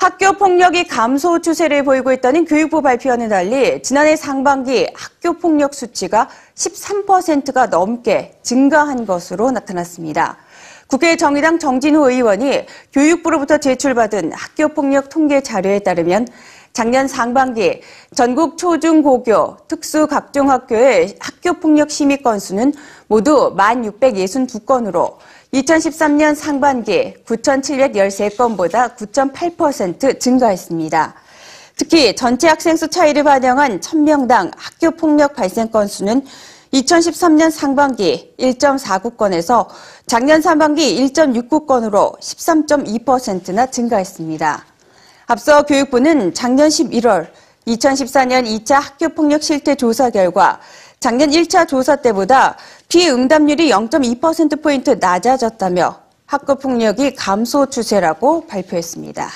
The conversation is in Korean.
학교 폭력이 감소 추세를 보이고 있다는 교육부 발표와는 달리 지난해 상반기 학교 폭력 수치가 13%가 넘게 증가한 것으로 나타났습니다. 국회 정의당 정진호 의원이 교육부로부터 제출받은 학교 폭력 통계 자료에 따르면 작년 상반기 전국 초중고교 특수 각종 학교의 학교 폭력 심의 건수는 모두 1,662건으로 2013년 상반기 9,713건보다 9.8% 증가했습니다. 특히 전체 학생 수 차이를 반영한 1000명당 학교 폭력 발생 건수는 2013년 상반기 1.49건에서 작년 상반기 1.69건으로 13.2%나 증가했습니다. 앞서 교육부는 작년 11월 2014년 2차 학교폭력 실태 조사 결과 작년 1차 조사 때보다 피응답률이 0.2%포인트 낮아졌다며 학교폭력이 감소 추세라고 발표했습니다.